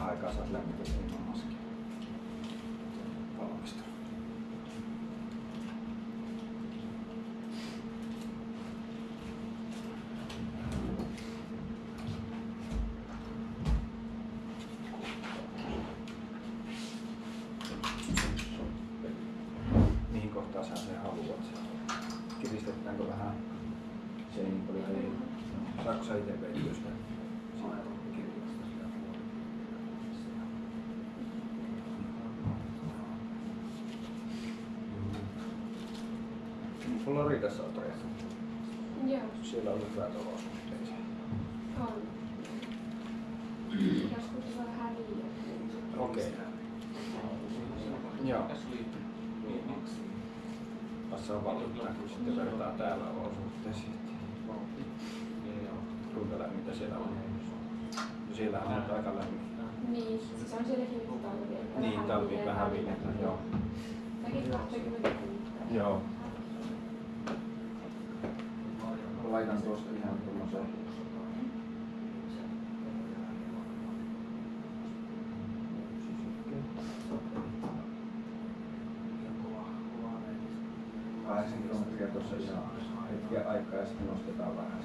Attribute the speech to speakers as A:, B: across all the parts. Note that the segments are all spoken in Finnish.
A: aikaa saat lämmitystä ilman maskia. Valmistelu. Mihin kohtaan sä sen haluat? Kiristetäänkö vähän seinin paljon ei? Saatko sä itse veittyä sitä? kirjasta sitä Floridassa on treffit.
B: Joo,
A: Siellä on hyvät olosuhteet.
B: on. Joskus voi häviä.
A: Okei. Joo. Tässä on valinta, kun sitten vertaa täällä olosuhteisiin. Kuinka lämmintä siellä on. No siellähän on aika lämmin.
B: Niin, se on sielläkin talvi. että
A: Niin,
B: vähän
A: talvi vähän
B: talvi.
A: viileä, joo.
B: Mäkin 20 kuukautta.
A: Joo. Laitan tuosta ihan tuommoisen. Kahdeksan kilometriä tuossa ihan hetken aikaa ja sitten nostetaan vähän.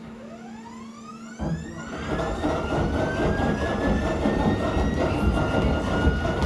A: Joo.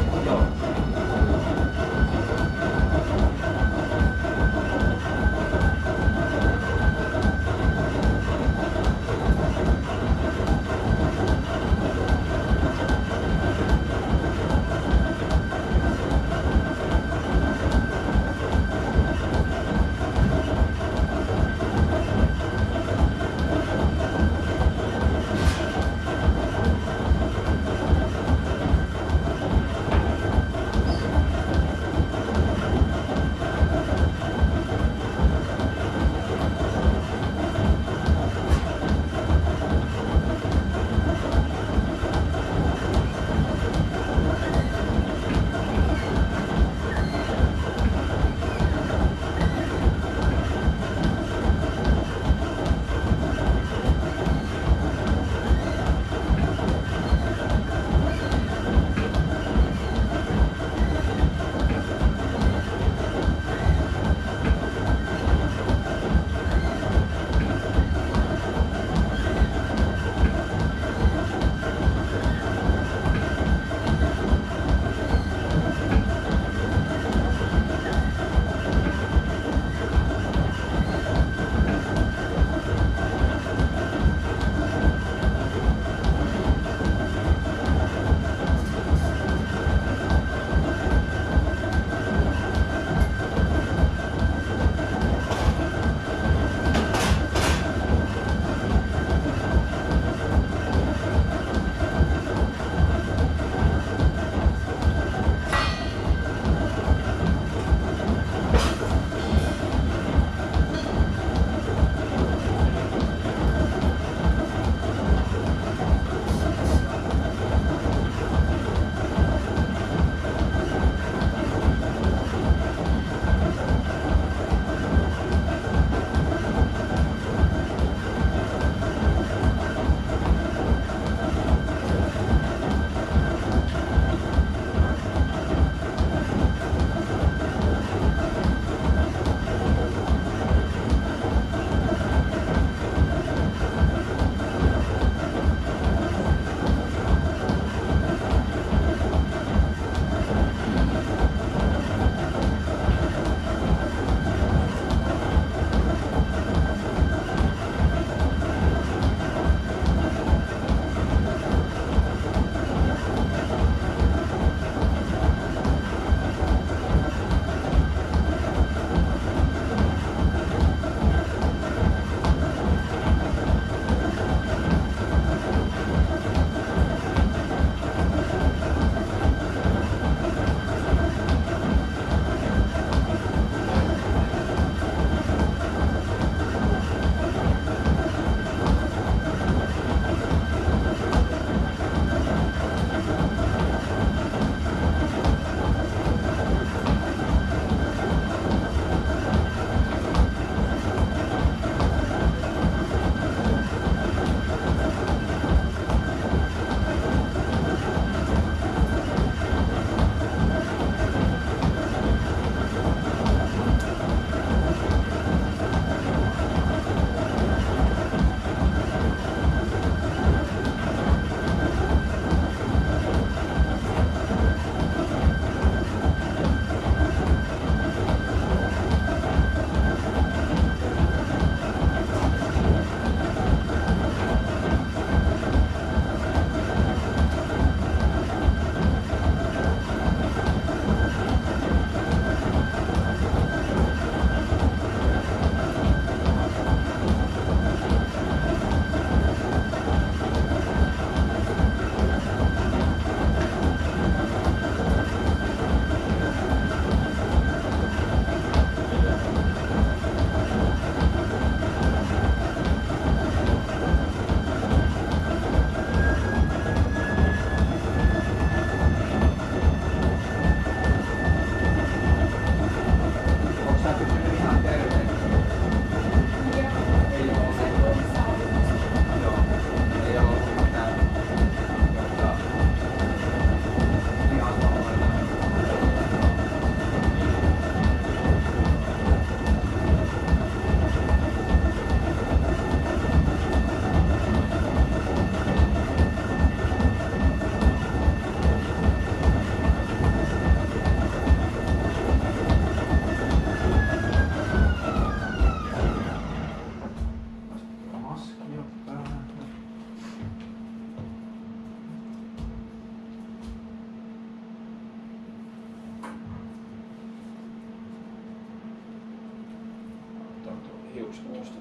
A: что, что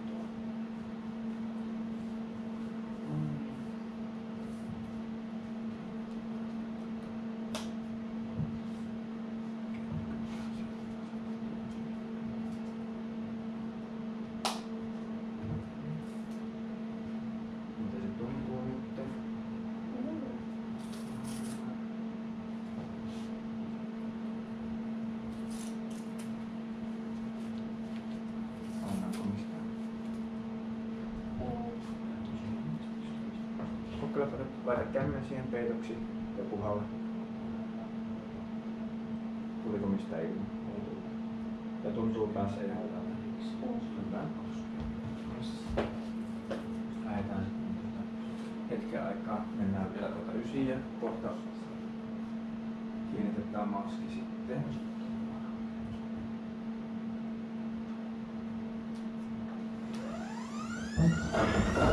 A: laita kämmen siihen peitoksi ja puhalla. Tuliko mistä? Ei. Ja tuntuu päässä ihan hyvältä. Hyvä. Lähdetään sitten tuota hetken aikaa. Mennään vielä tuota ysiin ja kohta kiinnitetään maski sitten.
C: Thank